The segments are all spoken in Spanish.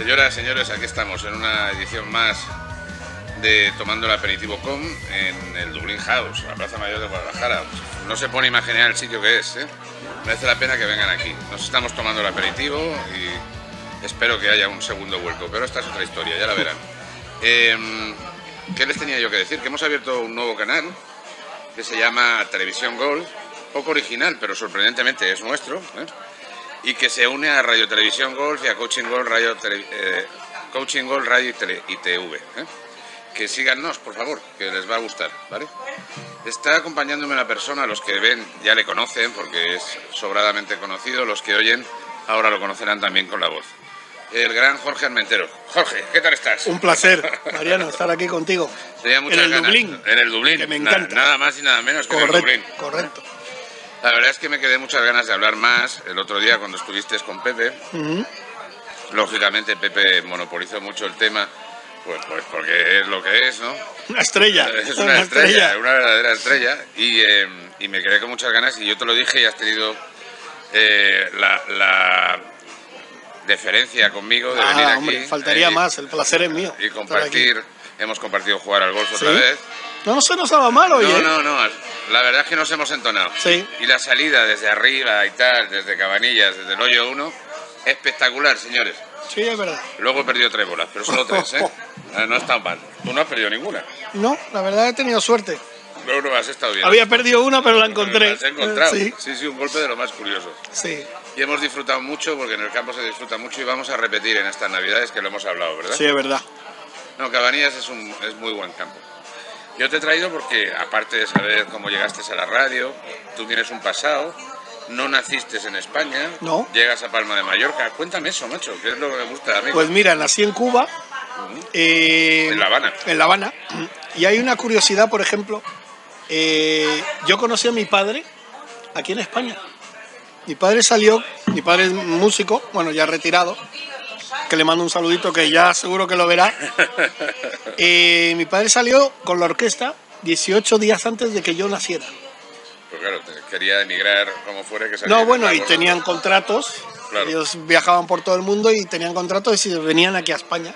Señoras, señores, aquí estamos en una edición más de Tomando el Aperitivo Com en el Dublin House, la Plaza Mayor de Guadalajara. No se pone imaginar el sitio que es, ¿eh? merece la pena que vengan aquí. Nos estamos tomando el aperitivo y espero que haya un segundo vuelco, pero esta es otra historia, ya la verán. Em, ¿Qué les tenía yo que decir? Que hemos abierto un nuevo canal que se llama Televisión Gol, poco original, pero sorprendentemente es nuestro, ¿eh? Y que se une a Radio Televisión Golf y a Coaching Gol Radio, eh, Coaching Gol Radio y, TV. ¿eh? Que síganos, por favor, que les va a gustar, ¿vale? Está acompañándome una persona, los que ven ya le conocen porque es sobradamente conocido, los que oyen ahora lo conocerán también con la voz. El gran Jorge Armentero. Jorge, ¿qué tal estás? Un placer, Mariano, estar aquí contigo. en el Dublín. En el Dublín. Que me encanta. nada más y nada menos que en el Dublín. Correcto. La verdad es que me quedé muchas ganas de hablar más el otro día cuando estuviste con Pepe. Lógicamente Pepe monopolizó mucho el tema, pues, pues porque es lo que es, ¿no? Una estrella. Es una, estrella, una verdadera estrella. Eh, y, me quedé con muchas ganas y yo te lo dije y has tenido eh, la, deferencia conmigo de ah, venir aquí. Hombre, faltaría eh, más, el placer es mío. Y compartir, hemos compartido jugar al golf otra vez. No se nos daba mal hoy, No, no, no. La verdad es que nos hemos entonado. Sí. Y la salida desde arriba y tal, desde Cabanillas, desde el hoyo 1, espectacular, señores. Sí, es verdad. Luego he perdido tres bolas, pero solo tres, ¿eh? no está mal. Tú no has perdido ninguna. No, la verdad he tenido suerte. No, no, has estado bien. Había perdido una, pero la encontré. ¿La has encontrado? Sí. sí, sí, un golpe de lo más curioso. Sí. Y hemos disfrutado mucho, porque en el campo se disfruta mucho y vamos a repetir en estas navidades que lo hemos hablado, ¿verdad? Sí, es verdad. No, Cabanillas es, un, es muy buen campo. Yo te he traído porque, aparte de saber cómo llegaste a la radio, tú tienes un pasado, no naciste en España, no. llegas a Palma de Mallorca. Cuéntame eso, macho, ¿qué es lo que me gusta a mí? Pues mira, nací en Cuba. Eh, en La Habana. En La Habana. Y hay una curiosidad, por ejemplo, eh, yo conocí a mi padre aquí en España. Mi padre salió, mi padre es músico, bueno, ya retirado, que le mando un saludito que ya seguro que lo verá. Eh, mi padre salió con la orquesta 18 días antes de que yo naciera. Pues claro, quería emigrar como fuera que No, bueno, y tenían contratos. Ellos viajaban por todo el mundo y tenían contratos y venían aquí a España.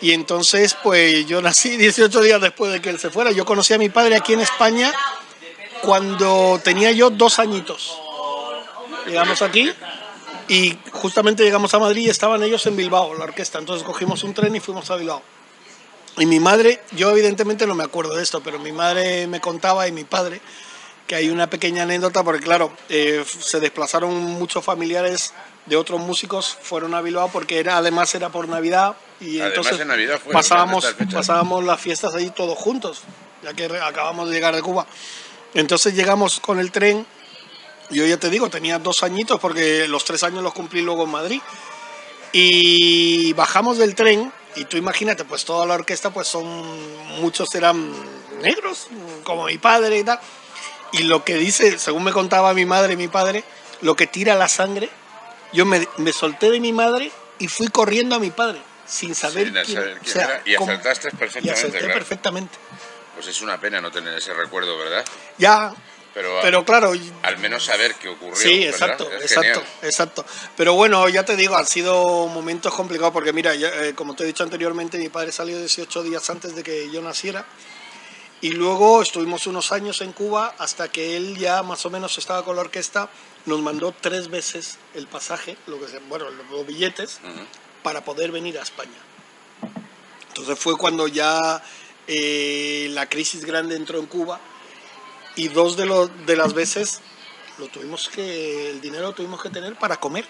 Y entonces, pues yo nací 18 días después de que él se fuera. Yo conocí a mi padre aquí en España cuando tenía yo dos añitos. Llegamos aquí y justamente llegamos a Madrid y estaban ellos en Bilbao, la orquesta. Entonces cogimos un tren y fuimos a Bilbao. Y mi madre, yo evidentemente no me acuerdo de esto, pero mi madre me contaba y mi padre que hay una pequeña anécdota, porque claro, eh, se desplazaron muchos familiares de otros músicos, fueron a Bilbao porque era, además era por Navidad y entonces pasábamos, pasábamos las fiestas ahí todos juntos, ya que acabamos de llegar de Cuba. Entonces llegamos con el tren yo ya te digo, tenía dos añitos porque los tres años los cumplí luego en Madrid. Y bajamos del tren y tú imagínate, pues toda la orquesta, pues son, muchos eran negros, como mi padre y tal. Y lo que dice, según me contaba mi madre y mi padre, lo que tira la sangre, yo me, me solté de mi madre y fui corriendo a mi padre, sin saber, quién, Y acertaste perfectamente. Y acerté perfectamente. Pues es una pena no tener ese recuerdo, ¿verdad? Ya, pero, claro. Al menos saber qué ocurrió. Sí, exacto, exacto, exacto. Pero bueno, ya te digo, han sido momentos complicados porque mira, eh, como te he dicho anteriormente, mi padre salió 18 días antes de que yo naciera. Y luego estuvimos unos años en Cuba hasta que él ya más o menos estaba con la orquesta. Nos mandó tres veces el pasaje, lo que bueno, los billetes, para poder venir a España. Entonces fue cuando ya eh, la crisis grande entró en Cuba y dos de, los de las veces lo tuvimos que, el dinero lo tuvimos que tener para comer.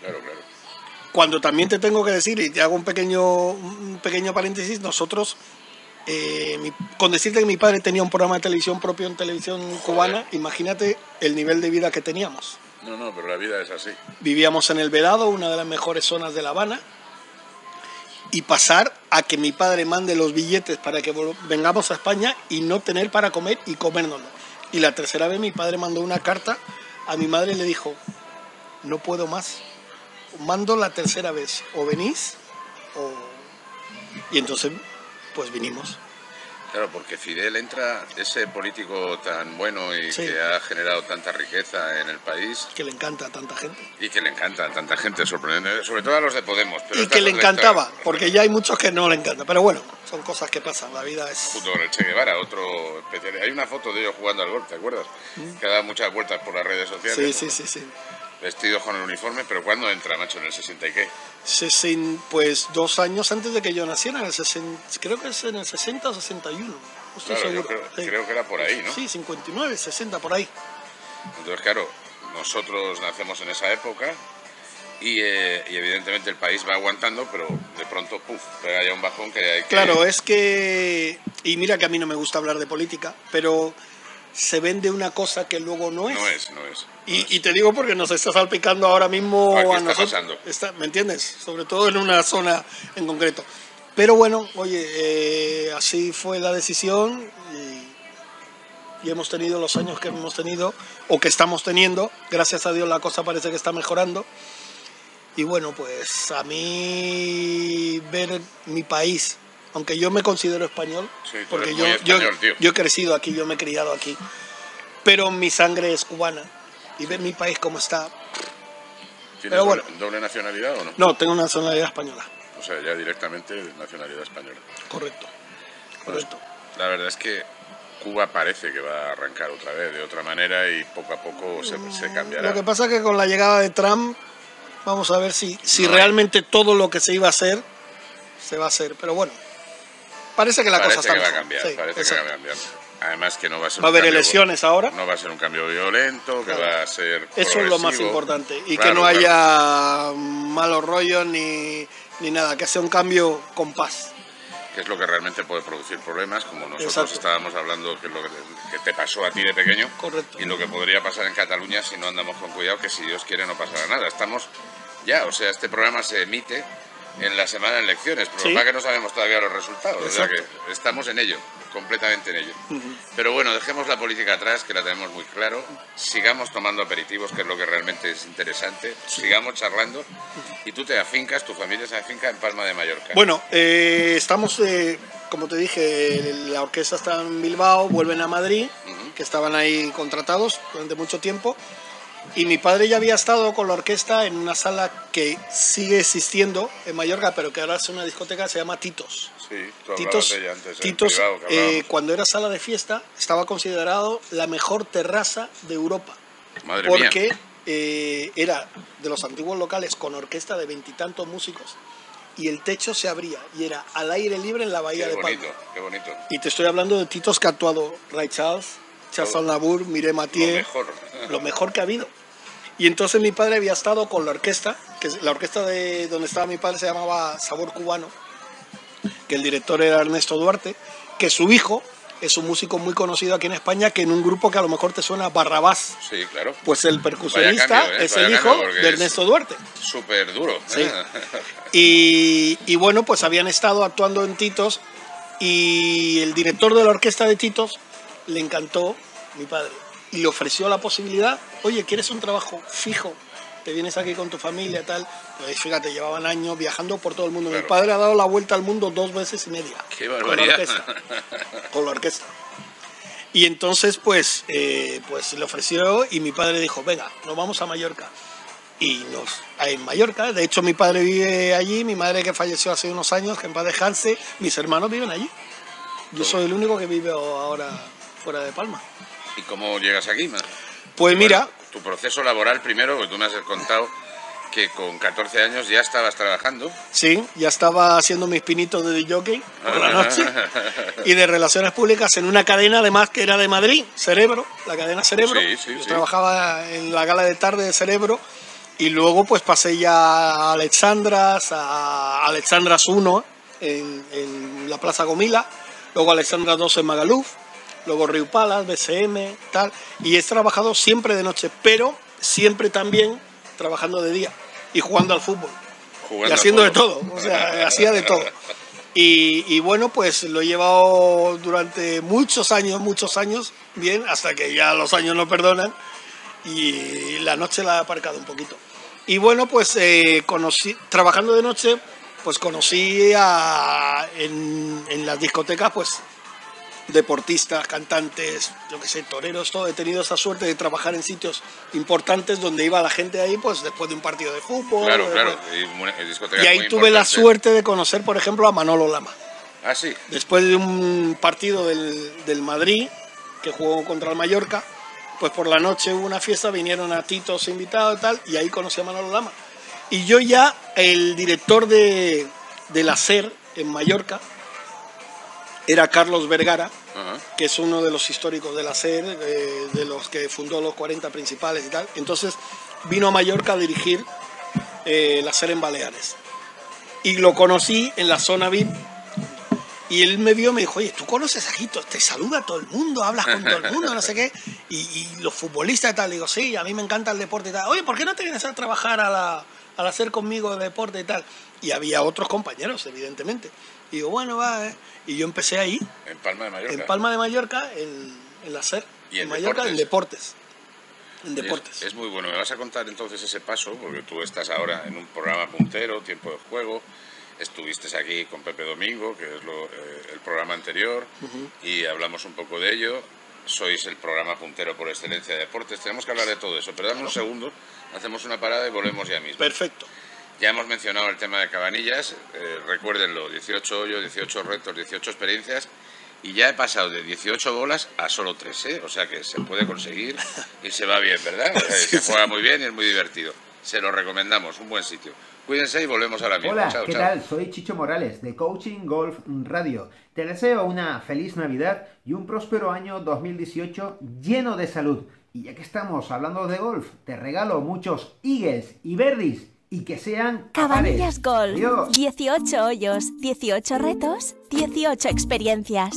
Claro, claro. Cuando también te tengo que decir, y te hago un pequeño, un pequeño paréntesis, nosotros, eh, con decirte que mi padre tenía un programa de televisión propio en televisión cubana, imagínate el nivel de vida que teníamos. No, no, pero la vida es así. Vivíamos en el Vedado, una de las mejores zonas de La Habana, y pasar a que mi padre mande los billetes para que vengamos a España y no tener para comer y comérnoslo. Y la tercera vez mi padre mandó una carta. A mi madre y le dijo, no puedo más, mando la tercera vez, o venís o... Y entonces, pues vinimos. Claro, porque Fidel entra, ese político tan bueno y que ha generado tanta riqueza en el país. Que le encanta a tanta gente. Y que le encanta a tanta gente, sorprendente, sobre todo a los de Podemos. y que le encantaba, porque ya hay muchos que no le encanta. Pero bueno, son cosas que pasan, la vida es... Junto con el Che Guevara, otro Hay una foto de ellos jugando al golf, ¿te acuerdas? Mm. Que ha dado muchas vueltas por las redes sociales. Sí, sí, sí, sí. Vestido con el uniforme, pero ¿cuándo entra, macho, en el 60 y qué? pues dos años antes de que yo naciera, en el 60, creo que es en el 60 o 61. estoy seguro. Creo, que era por ahí, ¿no? Sí, 59, 60, por ahí. Entonces, claro, nosotros nacemos en esa época eh, y, evidentemente el país va aguantando, pero de pronto, puf, pega ya un bajón que hay que... Claro, es que... Y mira que a mí no me gusta hablar de política, pero se vende una cosa que luego no es. No es, no es. Y, te digo porque nos está salpicando ahora mismo a nosotros. ¿Me entiendes? Sobre todo en una zona en concreto. Pero bueno, oye, eh, así fue la decisión y, y, hemos tenido los años que hemos tenido o que estamos teniendo. Gracias a Dios la cosa parece que está mejorando. Y bueno, pues a mí ver mi país aunque yo me considero español, porque yo, yo, he crecido aquí, yo me he criado aquí, pero mi sangre es cubana y ver mi país cómo está. ¿Tienes bueno, doble nacionalidad o no? No, tengo nacionalidad española. O sea, ya directamente nacionalidad española. Correcto, pues, correcto. la verdad es que Cuba parece que va a arrancar otra vez de otra manera y poco a poco se, se cambiará. Lo que pasa es que con la llegada de Trump vamos a ver si, si realmente todo lo que se iba a hacer se va a hacer. Pero bueno, Parece que la cosa está que va a cambiar, parece que va a cambiar. Además que no va a ser va a haber elecciones ahora. No va a ser un cambio violento, que va a ser Eso es lo más importante. Y que no haya malos rollos ni, ni nada, que sea un cambio con paz. Que es lo que realmente puede producir problemas, como nosotros estábamos hablando que lo que te pasó a ti de pequeño Correcto. y lo que podría pasar en Cataluña si no andamos con cuidado, que si Dios quiere no pasará nada. Estamos ya, o sea, este programa se emite en la semana de elecciones, pero que no sabemos todavía los resultados, o sea que estamos en ello, completamente en ello. Pero bueno, dejemos la política atrás, que la tenemos muy claro, sigamos tomando aperitivos, que es lo que realmente es interesante, sigamos charlando, y tú te afincas, tu familia se afinca en Palma de Mallorca. Bueno, eh, estamos, eh, como te dije, la orquesta está en Bilbao, vuelven a Madrid, que estaban ahí contratados durante mucho tiempo, y mi padre ya había estado con la orquesta en una sala que sigue existiendo en Mallorca, pero que ahora es una discoteca, se llama Titos. Sí, Titos, de ella antes, Titos eh, cuando era sala de fiesta, estaba considerado la mejor terraza de Europa. Madre porque eh, era de los antiguos locales con orquesta de veintitantos músicos y el techo se abría y era al aire libre en la bahía de Palma. Qué bonito. Y te estoy hablando de Titos que ha actuado Ray Charles, Charles Nabur, Mire Mathieu. Lo mejor. Lo mejor que ha habido. Y entonces mi padre había estado con la orquesta, que la orquesta de donde estaba mi padre se llamaba Sabor Cubano, que el director era Ernesto Duarte, que su hijo es un músico muy conocido aquí en España, que en un grupo que a lo mejor te suena Barrabás. Sí, claro. Pues el percusionista ¿eh? es el hijo de Ernesto Duarte. Súper duro. Sí. y, y bueno, pues habían estado actuando en Titos y el director de la orquesta de Titos le encantó mi padre y le ofreció la posibilidad, oye, ¿quieres un trabajo fijo? Te vienes aquí con tu familia, tal. Pues fíjate, llevaban años viajando por todo el mundo. Mi padre ha dado la vuelta al mundo dos veces y media. ¡Qué barbaridad! Con la orquesta. Y entonces, pues, eh, pues le ofreció y mi padre dijo, venga, nos vamos a Mallorca. Y nos, en Mallorca, de hecho mi padre vive allí, mi madre que falleció hace unos años, que en paz descanse, mis hermanos viven allí. Yo soy el único que vive ahora fuera de Palma. ¿Y cómo llegas aquí? Pues mira... tu proceso laboral primero, porque tú me has contado que con 14 años ya estabas trabajando. Sí, ya estaba haciendo mis pinitos de jockey por la noche y de relaciones públicas en una cadena además que era de Madrid, Cerebro, la cadena Cerebro. Sí, sí, Yo trabajaba en la gala de tarde de Cerebro y luego pues pasé ya a Alexandras, a Alexandras 1 en, en la Plaza Gomila, luego Alexandras 2 en Magaluf luego Río Palas, BCM, tal, y he trabajado siempre de noche, pero siempre también trabajando de día y jugando al fútbol. y haciendo de todo, o sea, hacía de todo. Y, bueno, pues lo he llevado durante muchos años, muchos años, bien, hasta que ya los años no perdonan y la noche la he aparcado un poquito. Y bueno, pues eh, conocí, trabajando de noche, pues conocí a, en, en las discotecas, pues deportistas, cantantes, yo que sé, toreros, todo. He tenido esa suerte de trabajar en sitios importantes donde iba la gente ahí, pues después de un partido de fútbol. Claro, claro. Y, ahí tuve la suerte de conocer, por ejemplo, a Manolo Lama. Ah, sí. Después de un partido del, del Madrid, que jugó contra el Mallorca, pues por la noche hubo una fiesta, vinieron a Titos invitados y tal, y ahí conocí a Manolo Lama. Y yo ya, el director de, de la SER en Mallorca, era Carlos Vergara, que es uno de los históricos de la SER, de, los que fundó los 40 principales y tal. Entonces vino a Mallorca a dirigir eh, la SER en Baleares. Y lo conocí en la zona VIP. Y él me vio y me dijo, oye, ¿tú conoces a Jito? Te saluda a todo el mundo, hablas con todo el mundo, no sé qué. Y, los futbolistas y tal. Le digo, sí, a mí me encanta el deporte y tal. Oye, ¿por qué no te vienes a trabajar a la, a hacer conmigo de deporte y tal? Y había otros compañeros, evidentemente. Y digo, bueno, va. Eh". Y yo empecé ahí. En Palma de Mallorca. En Palma de Mallorca, en, en hacer. ¿Y en, Mallorca, en deportes. En deportes. Es, muy bueno. Me vas a contar entonces ese paso, porque tú estás ahora en un programa puntero, tiempo de juego. Estuviste aquí con Pepe Domingo, que es eh, el programa anterior, y hablamos un poco de ello. Sois el programa puntero por excelencia de deportes. Tenemos que hablar de todo eso, pero dame un segundo, hacemos una parada y volvemos ya mismo. Perfecto. Ya hemos mencionado el tema de Cabanillas, eh, recuérdenlo, 18 hoyos, 18 retos, 18 experiencias, y ya he pasado de 18 bolas a solo 3, ¿eh? o sea que se puede conseguir y se va bien, ¿verdad? se juega muy bien y es muy divertido. Se lo recomendamos, un buen sitio. Cuídense y volvemos a la misma. Hola, ¿qué tal? Soy Chicho Morales de Coaching Golf Radio. Te deseo una feliz Navidad y un próspero año 2018 lleno de salud. Y ya que estamos hablando de golf, te regalo muchos Eagles y Verdis y que sean Cabanillas Golf. 18 hoyos, 18 retos, 18 experiencias.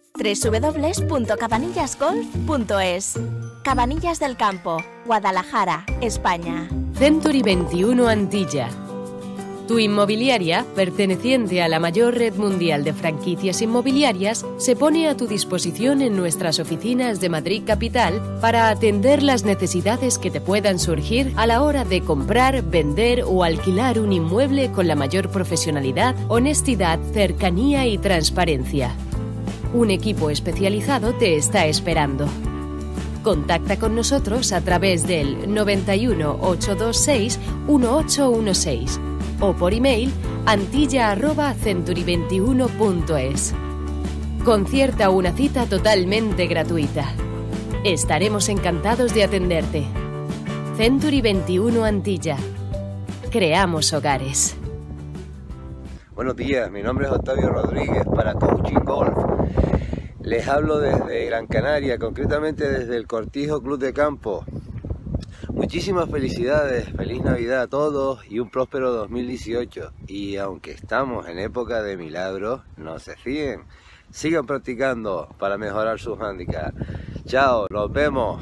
www.cabanillasgolf.es Cabanillas del Campo, Guadalajara, España. Century 21 Antilla. Tu inmobiliaria, perteneciente a la mayor red mundial de franquicias inmobiliarias, se pone a tu disposición en nuestras oficinas de Madrid Capital para atender las necesidades que te puedan surgir a la hora de comprar, vender o alquilar un inmueble con la mayor profesionalidad, honestidad, cercanía y transparencia. Un equipo especializado te está esperando. Contacta con nosotros a través del 91 826 1816 o por email antilla@century21.es. Concierta una cita totalmente gratuita. Estaremos encantados de atenderte. Century 21 Antilla. Creamos hogares. Buenos días, mi nombre es Octavio Rodríguez para Coaching Golf. Les hablo desde Gran Canaria, concretamente desde el Cortijo Club de Campo. Muchísimas felicidades, feliz Navidad a todos y un próspero 2018. Y aunque estamos en época de milagros, no se fíen. Sigan practicando para mejorar sus handicaps. Chao, nos vemos.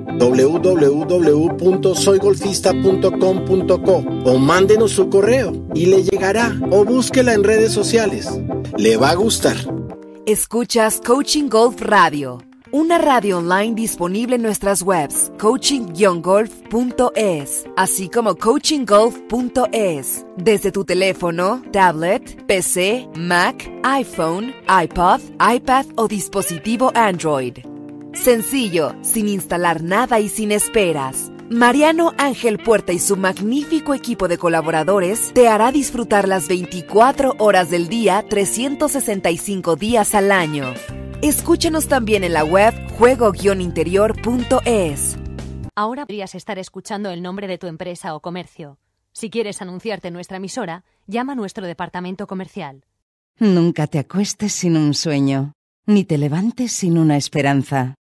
www.soygolfista.com.co o mándenos su correo y le llegará o búsquela en redes sociales. Le va a gustar. Escuchas Coaching Golf Radio Una radio online disponible en nuestras webs coaching-golf.es, así como coachinggolf.es, desde tu teléfono, tablet, PC, Mac, iPhone, iPod, iPad o dispositivo Android. Sencillo, sin instalar nada y sin esperas. Mariano Ángel Puerta y su magnífico equipo de colaboradores te hará disfrutar las 24 horas del día, 365 días al año. Escúchanos también en la web juego-interior.es. Ahora podrías estar escuchando el nombre de tu empresa o comercio. Si quieres anunciarte en nuestra emisora, llama a nuestro departamento comercial. Nunca te acuestes sin un sueño, ni te levantes sin una esperanza.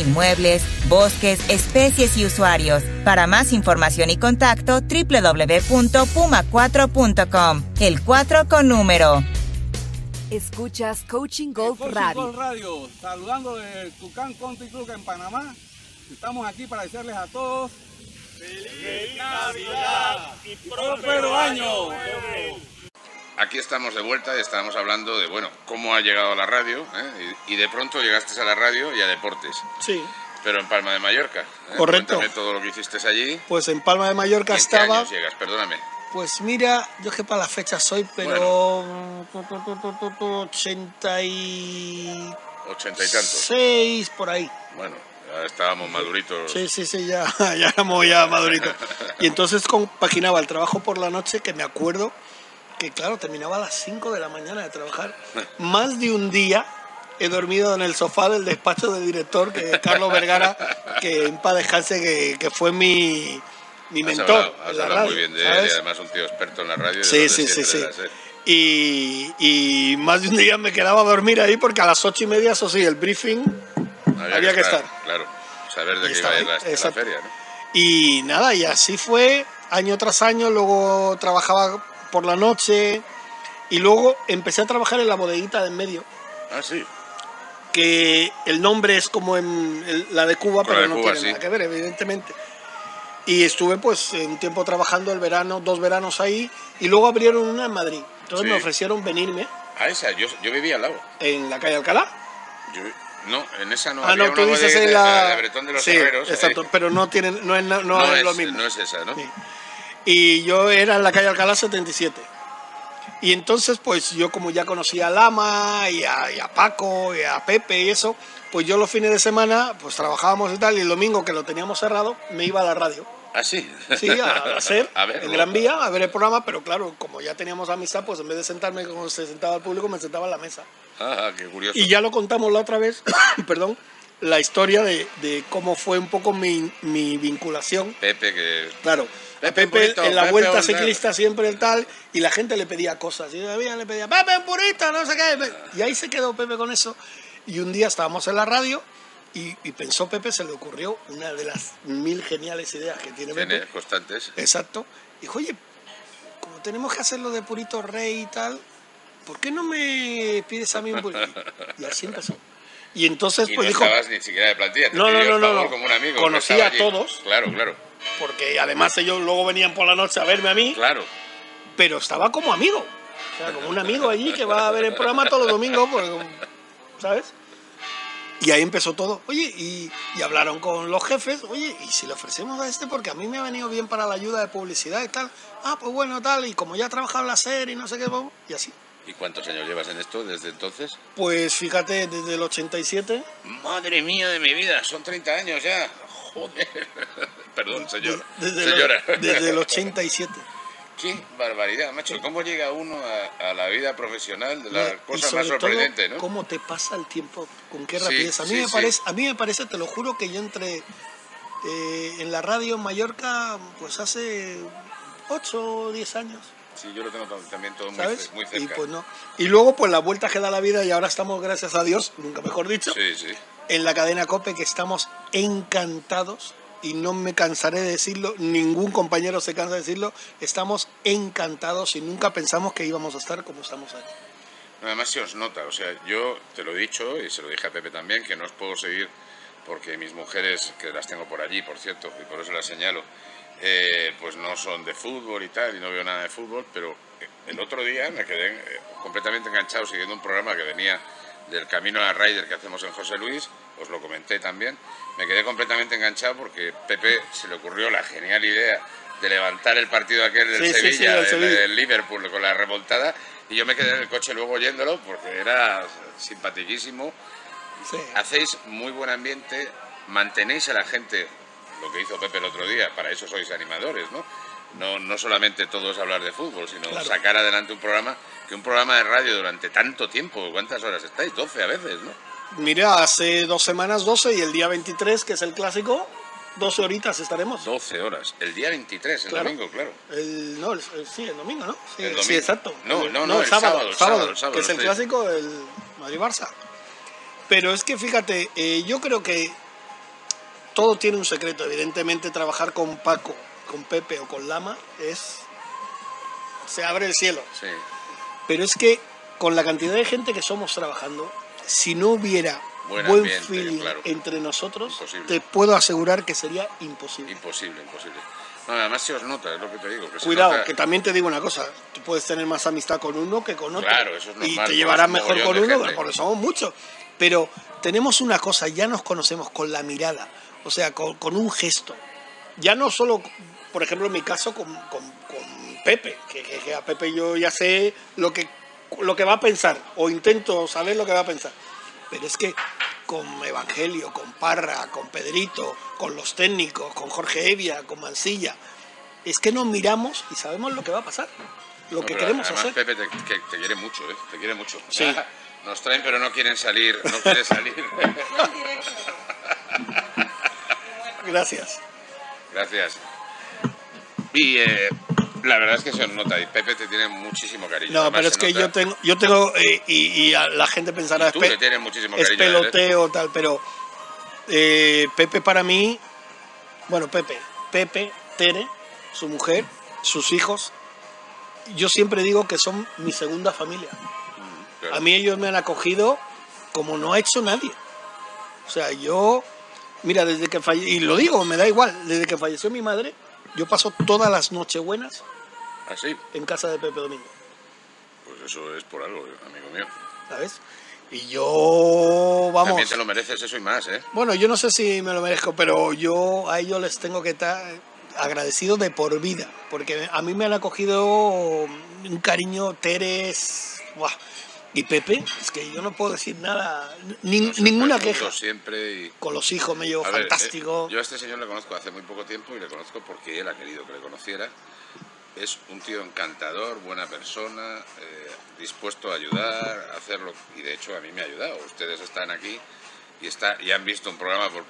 inmuebles, bosques, especies y usuarios. Para más información y contacto, www.puma4.com. El 4 con número. Escuchas Coaching Golf Radio. Golf Radio, saludando del Tucán Country Club en Panamá. Estamos aquí para decirles a todos ¡Feliz Navidad y próspero año! Aquí estamos de vuelta y estábamos hablando de, bueno, cómo ha llegado a la radio, ¿eh? y, de pronto llegaste a la radio y a deportes. Sí. Pero en Palma de Mallorca. ¿eh? Correcto. Cuéntame todo lo que hiciste allí. Pues en Palma de Mallorca ¿En estaba... qué años llegas? Perdóname. Pues mira, yo que para la fecha soy, pero... 80 y... 80 y tantos. 6 por ahí. Bueno, ya estábamos maduritos. Sí, sí, sí, ya, ya éramos ya maduritos. Y entonces compaginaba el trabajo por la noche, que me acuerdo que claro, terminaba a las 5 de la mañana de trabajar. Más de un día he dormido en el sofá del despacho del director, que es Carlos Vergara, que en paz descanse, que, que fue mi, mi mentor. Has hablado, muy bien de él y además un tío experto en la radio. Sí, sí, sí, sí. Y, y, más de un día me quedaba a dormir ahí porque a las ocho y media, eso sí, el briefing había, que, estar, Claro, saber de qué iba a ir la, la feria. ¿no? Y nada, y así fue año tras año, luego trabajaba por la noche y luego empecé a trabajar en la bodeguita de en medio. Ah, sí. Que el nombre es como en la de Cuba, pero no tiene nada que ver, evidentemente. Y estuve pues un tiempo trabajando el verano, dos veranos ahí, y luego abrieron una en Madrid. Entonces me ofrecieron venirme. ¿A esa? Yo, yo vivía al lado. ¿En la calle Alcalá? no, en esa no. Ah, no, tú dices en la... de Bretón de los sí, Exacto, pero no, tienen, no, es, no, es, lo mismo. No es esa, ¿no? Y yo era en la calle Alcalá 77. Y entonces, pues yo como ya conocía a Lama y a, Paco y a Pepe y eso, pues yo los fines de semana, pues trabajábamos y tal, y el domingo que lo teníamos cerrado, me iba a la radio. ¿Ah, sí? Sí, a, hacer en Gran Vía, a ver el programa, pero claro, como ya teníamos amistad, pues en vez de sentarme como se sentaba el público, me sentaba en la mesa. Ah, qué curioso. Y ya lo contamos la otra vez, perdón, la historia de, de, cómo fue un poco mi, mi vinculación. Pepe, que... Claro Pepe, en la vuelta ciclista siempre el tal, y la gente le pedía cosas. Y todavía le pedía, Pepe, un purista, no sé qué. Y ahí se quedó Pepe con eso. Y un día estábamos en la radio y, pensó Pepe, se le ocurrió una de las mil geniales ideas que tiene, tiene Pepe. constantes. Exacto. Dijo, oye, como tenemos que hacerlo de purito rey y tal, ¿por qué no me pides a mí un purito? Y así empezó. Y entonces, y pues no dijo. estabas ni siquiera de plantilla, te no, no, no, no, como un amigo. Conocía a todos. Claro, claro porque además ellos luego venían por la noche a verme a mí. Claro. Pero estaba como amigo. O sea, como un amigo allí que va a ver el programa todos los domingos, pues, ¿sabes? Y ahí empezó todo. Oye, y, hablaron con los jefes, oye, ¿y si le ofrecemos a este? Porque a mí me ha venido bien para la ayuda de publicidad y tal. Ah, pues bueno, tal, y como ya ha trabajado en la serie y no sé qué, y así. ¿Y cuántos años llevas en esto desde entonces? Pues fíjate, desde el 87. Madre mía de mi vida, son 30 años ya. Joder. Perdón, señor. Desde Señora. desde el 87. Qué barbaridad, macho. ¿Cómo llega uno a, la vida profesional de la cosa más sorprendente, ¿no? ¿Cómo te pasa el tiempo? ¿Con qué rapidez? a, mí me parece, a mí me parece, te lo juro, que yo entré eh, en la radio en Mallorca pues hace 8 o 10 años. Sí, yo lo tengo también todo muy, muy, cerca. Y, pues no. y luego, pues la vuelta que da la vida y ahora estamos, gracias a Dios, nunca mejor dicho, en la cadena COPE que estamos encantados y no me cansaré de decirlo, ningún compañero se cansa de decirlo, estamos encantados y nunca pensamos que íbamos a estar como estamos ahí. Además se os nota, o sea, yo te lo he dicho y se lo dije a Pepe también, que no os puedo seguir porque mis mujeres, que las tengo por allí, por cierto, y por eso las señalo, eh, pues no son de fútbol y tal, y no veo nada de fútbol, pero el otro día me quedé eh, completamente enganchado siguiendo un programa que venía del Camino a la Rider que hacemos en José Luis, os lo comenté también, me quedé completamente enganchado porque Pepe se le ocurrió la genial idea de levantar el partido aquel del Sevilla, del, Liverpool con la remontada y yo me quedé en el coche luego oyéndolo porque era simpaticísimo. Hacéis muy buen ambiente, mantenéis a la gente, lo que hizo Pepe el otro día, para eso sois animadores, ¿no? No, no solamente todo es hablar de fútbol, sino sacar adelante un programa, que un programa de radio durante tanto tiempo, ¿cuántas horas estáis? 12 a veces, ¿no? Mira, hace dos semanas 12 y el día 23, que es el clásico, 12 horitas estaremos. 12 horas. El día 23, el domingo, claro. El, no, sí, el domingo, ¿no? Sí, el sí exacto. No, no, no, el, sábado, sábado, que es el clásico, el Madrid-Barça. Pero es que fíjate, eh, yo creo que todo tiene un secreto. Evidentemente, trabajar con Paco, con Pepe o con Lama es. Se abre el cielo. Sí. Pero es que con la cantidad de gente que somos trabajando, si no hubiera buen, feeling entre nosotros, te puedo asegurar que sería imposible. Imposible, imposible. además se os nota, es lo que te digo. Cuidado, que también te digo una cosa, tú puedes tener más amistad con uno que con otro. Claro, eso es normal, y te llevarás mejor con uno, porque somos muchos. Pero tenemos una cosa, ya nos conocemos con la mirada, o sea, con, un gesto. Ya no solo, por ejemplo, en mi caso con, Pepe, que, que a Pepe yo ya sé lo que lo que va a pensar, o intento saber lo que va a pensar. Pero es que con Evangelio, con Parra, con Pedrito, con los técnicos, con Jorge Evia, con Mansilla, es que nos miramos y sabemos lo que va a pasar, lo que queremos hacer. Pepe te, te, quiere mucho, ¿eh? te quiere mucho. Sí. Nos traen pero no quieren salir, no quiere salir. Gracias. Gracias. Y eh, la verdad es que se nota y Pepe te tiene muchísimo cariño. No, pero es que yo tengo, yo tengo eh, y, la gente pensará tú es, muchísimo es peloteo tal, pero eh, Pepe para mí, bueno Pepe, Pepe, Tere, su mujer, sus hijos, yo siempre digo que son mi segunda familia. Mm, A mí ellos me han acogido como no ha hecho nadie. O sea, yo, mira, desde que falleció, y lo digo, me da igual, desde que falleció mi madre, yo paso todas las nochebuenas ¿Así? ¿Ah, en casa de Pepe Domingo. Pues eso es por algo, amigo mío. ¿Sabes? Y yo, vamos... También te lo mereces eso y más, ¿eh? Bueno, yo no sé si me lo merezco, pero yo a ellos les tengo que estar agradecido de por vida, porque a mí me han acogido un cariño, Teres, y Pepe, es que yo no puedo decir nada, ninguna queja. Siempre y... Con los hijos me llevo fantástico. Eh, yo a este señor le conozco hace muy poco tiempo y le conozco porque él ha querido que le conociera. Es un tío encantador, buena persona, eh, dispuesto a ayudar, a hacerlo. Y de hecho a mí me ha ayudado. Ustedes están aquí y, está, y han visto un programa por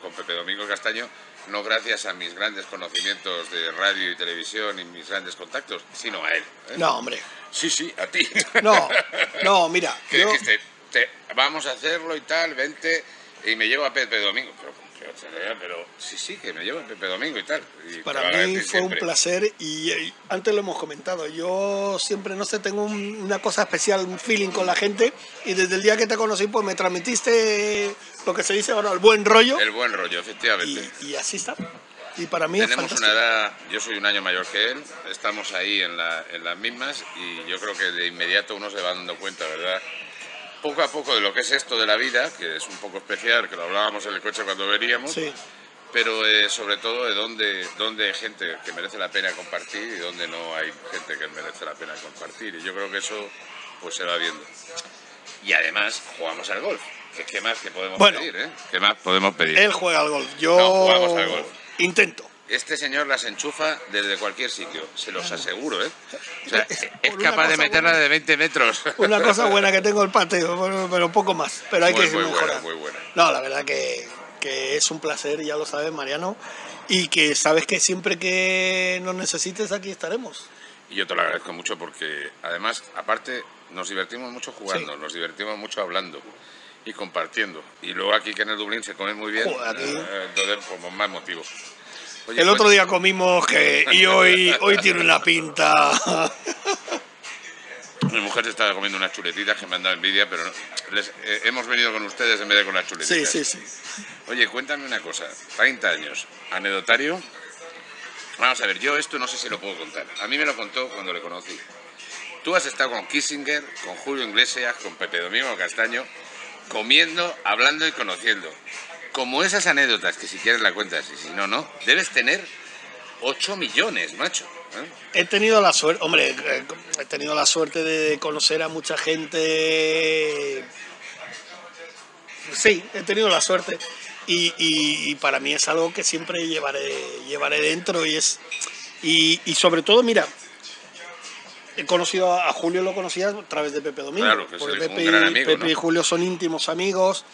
con Pepe Domingo Castaño, no gracias a mis grandes conocimientos de radio y televisión y mis grandes contactos, sino a él. ¿eh? No, hombre. Sí, sí, a ti. No, no, mira. que vamos a hacerlo y tal, vente, y me llevo a Pepe Domingo. Pero, sí, sí, que me llevo a Pepe Domingo y tal. Para mí fue un placer y, antes lo hemos comentado, yo siempre, no sé, tengo una cosa especial, un feeling con la gente y desde el día que te conocí pues me transmitiste lo que se dice ahora, el buen rollo. El buen rollo, efectivamente. Y, así está. Y para mí Tenemos una edad, yo soy un año mayor que él, estamos ahí en, la, en las mismas y yo creo que de inmediato uno se va dando cuenta, ¿verdad? Poco a poco de lo que es esto de la vida, que es un poco especial, que lo hablábamos en el coche cuando veníamos, pero eh, sobre todo de dónde, dónde hay gente que merece la pena compartir y dónde no hay gente que merece la pena compartir. Y yo creo que eso pues se va viendo. Y además jugamos al golf. ¿Qué, más que podemos pedir? Eh? ¿Qué más podemos pedir? Él juega al golf. Yo no, jugamos al golf. intento. Este señor las enchufa desde cualquier sitio, se los aseguro, ¿eh? O sea, es capaz de meterla de 20 metros. Una cosa buena que tengo el patio, pero poco más. Pero hay que mejorar. muy buena. No, la verdad que, que es un placer, ya lo sabes, Mariano. Y que sabes que siempre que nos necesites aquí estaremos. Y yo te lo agradezco mucho porque además, aparte, nos divertimos mucho jugando, nos divertimos mucho hablando y compartiendo. Y luego aquí que en el Dublín se come muy bien, eh, entonces como más motivo. el otro día comimos que y hoy hoy tiene una pinta. Mi mujer se estaba comiendo unas chuletitas que me han dado envidia, pero les, eh, hemos venido con ustedes en vez de con las chuletitas. Sí, sí, sí. Oye, cuéntame una cosa. 30 años, anecdotario. Vamos a ver, yo esto no sé si lo puedo contar. A mí me lo contó cuando le conocí. Tú has estado con Kissinger, con Julio Iglesias, con Pepe Domingo Castaño, comiendo, hablando y conociendo. Como esas anécdotas que si quieres la cuentas y si no, no, debes tener 8 millones, macho. ¿eh? He tenido la suerte, hombre, eh, he tenido la suerte de conocer a mucha gente. Sí, he tenido la suerte. Y, para mí es algo que siempre llevaré, llevaré dentro y es. Y, y sobre todo, mira, he conocido a, Julio, lo conocía a través de Pepe Domingo. Claro, que porque Pepe, un gran amigo, Pepe y Julio son íntimos amigos.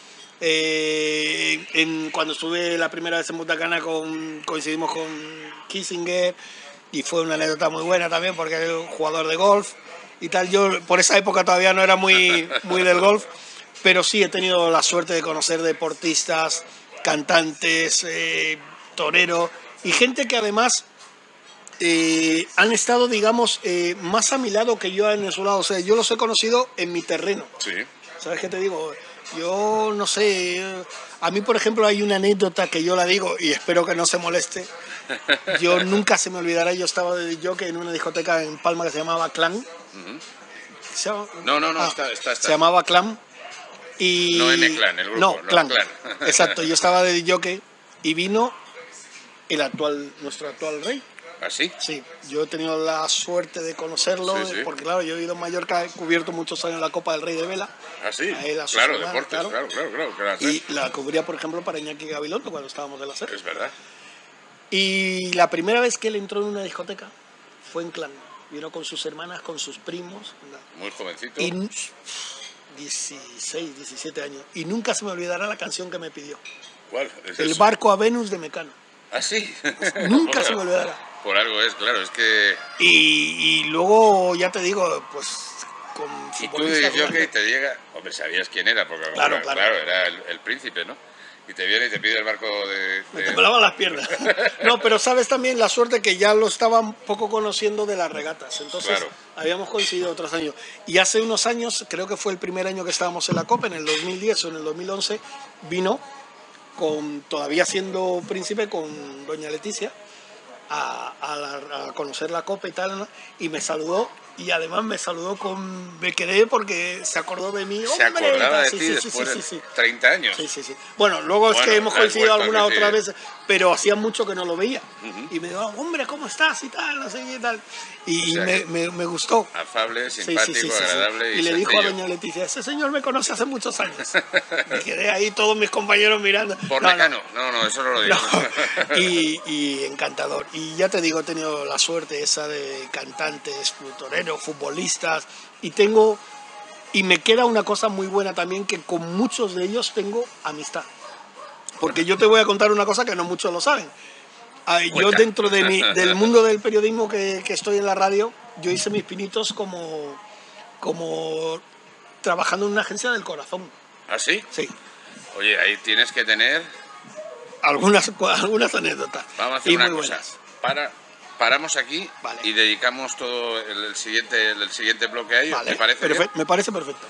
Eh, en, cuando estuve la primera vez en Butacana con, coincidimos con Kissinger y fue una anécdota muy buena también porque era un jugador de golf y tal. Yo por esa época todavía no era muy, muy del golf, pero sí he tenido la suerte de conocer deportistas, cantantes, eh, toreros y gente que además eh, han estado, digamos, eh, más a mi lado que yo en su lado. O sea, yo los he conocido en mi terreno. Sí. ¿Sabes qué te digo? Yo no sé. A mí, por ejemplo, hay una anécdota que yo la digo y espero que no se moleste. Yo nunca se me olvidará. Yo estaba de jockey en una discoteca en Palma que se llamaba Clan. No, no, no, ah, está, está, Se llamaba Clan. Y... No M Clan, el grupo. No, Clan. Exacto, yo estaba de jockey y vino el actual, nuestro actual rey. ¿Ah, sí? Sí, yo he tenido la suerte de conocerlo, porque claro, yo he ido a Mallorca, he cubierto muchos años la Copa del Rey de Vela. ¿Ah, sí? claro, deportes, claro, claro, claro. claro y la cubría, por ejemplo, para Iñaki Gabilondo cuando estábamos de la serie. Es verdad. Y la primera vez que él entró en una discoteca fue en Clan. Vino con sus hermanas, con sus primos. Muy jovencito. Y 16, 17 años. Y nunca se me olvidará la canción que me pidió. ¿Cuál? el barco a Venus de Mecano. ¿Ah, sí? nunca se me olvidará. Por algo es, claro, es que... Y, luego, ya te digo, pues con Y tú de que te llega... Hombre, sabías quién era, porque claro, claro. era el, príncipe, ¿no? Y te viene y te pide el barco de... de... Me las piernas. no, pero sabes también la suerte que ya lo estaba un poco conociendo de las regatas. Entonces, habíamos coincidido otros años. Y hace unos años, creo que fue el primer año que estábamos en la Copa, en el 2010 o en el 2011, vino con todavía siendo príncipe con doña Leticia a, conocer la copa y tal, y me saludó y además me saludó con me quedé porque se acordó de mí. Se acordaba de ti después de 30 años. Sí, sí, sí. Bueno, luego es que hemos coincidido alguna otra vez, pero hacía mucho que no lo veía. Y me dijo, hombre, ¿cómo estás? y tal, no sé qué tal. Y, me, me, gustó. Afable, simpático, agradable. Y, y le dijo a doña Leticia, ese señor me conoce hace muchos años. me quedé ahí todos mis compañeros mirando. Por no, no, no, no, eso no lo digo. y, y encantador. Y ya te digo, he tenido la suerte esa de cantantes, futbolistas. Y tengo, y me queda una cosa muy buena también, que con muchos de ellos tengo amistad. Porque yo te voy a contar una cosa que no muchos lo saben yo dentro de mi, del mundo del periodismo que, que, estoy en la radio, yo hice mis pinitos como, como trabajando en una agencia del corazón. ¿Ah, sí? Sí. Oye, ahí tienes que tener... Algunas, algunas anécdotas. Vamos a hacer una cosa. Para, paramos aquí y dedicamos todo el, siguiente, el siguiente bloque a ello. ¿Te parece Me parece perfecto.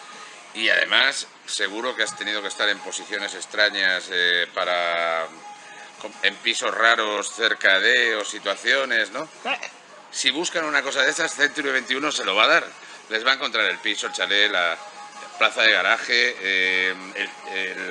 Y además, seguro que has tenido que estar en posiciones extrañas eh, para en pisos raros cerca de o situaciones, ¿no? Si buscan una cosa de esas, Century 21 se lo va a dar. Les va a encontrar el piso, el chalet, la plaza de garaje, eh,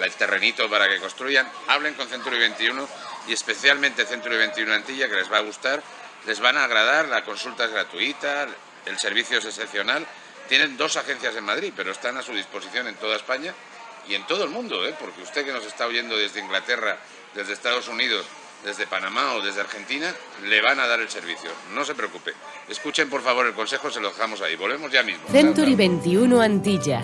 el, terrenito para que construyan. Hablen con Century 21 y especialmente Century 21 Antilla, que les va a gustar. Les van a agradar, la consulta es gratuita, el servicio es excepcional. Tienen dos agencias en Madrid, pero están a su disposición en toda España y en todo el mundo, ¿eh? porque usted que nos está oyendo desde Inglaterra desde Estados Unidos desde Panamá o desde Argentina, le van a dar el servicio. No se preocupe. Escuchen por favor el consejo, se lo dejamos ahí. Volvemos ya mismo. Century 21 Antilla.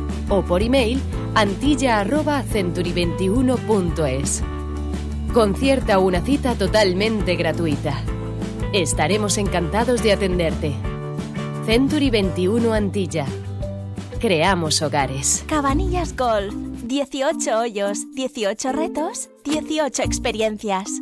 o por email antilla@century21.es. Concierta una cita totalmente gratuita. Estaremos encantados de atenderte. Century 21 Antilla. Creamos hogares. Cabanillas Golf. 18 hoyos, 18 retos, 18 experiencias.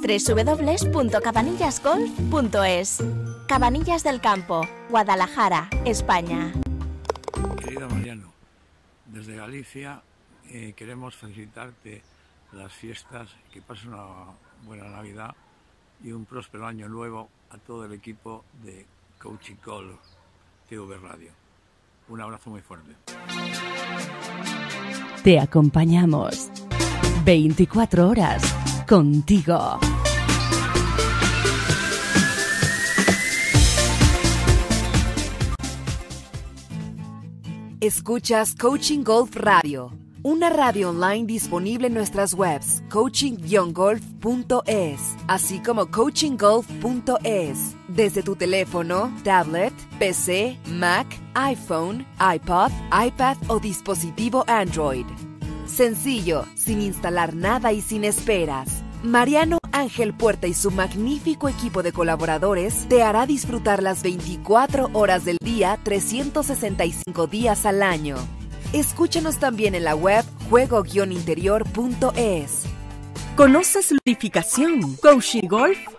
www.cabanillasgolf.es Cabanillas del Campo, Guadalajara, España. Querido Mariano, desde Galicia eh, queremos felicitarte las fiestas, que pases una buena Navidad y un próspero año nuevo a todo el equipo de Coaching Golf TV Radio. Un abrazo muy fuerte. Te acompañamos 24 horas contigo. Escuchas Coaching Golf Radio, una radio online disponible en nuestras webs coaching-golf.es, así como coachinggolf.es, desde tu teléfono, tablet, PC, Mac, iPhone, iPod, iPad o dispositivo Android. Sencillo, sin instalar nada y sin esperas. Mariano Ángel Puerta y su magnífico equipo de colaboradores te hará disfrutar las 24 horas del día, 365 días al año. Escúchanos también en la web juego-interior.es. ¿Conoces ludificación? ¿Coaching Golf?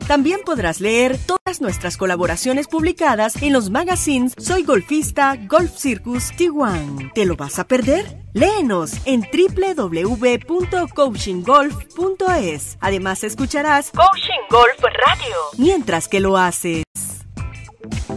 También podrás leer todas nuestras colaboraciones publicadas en los magazines Soy Golfista, Golf Circus, Tijuana. ¿Te lo vas a perder? Léenos en www.coachinggolf.es. Además escucharás Coaching Golf Radio mientras que lo haces.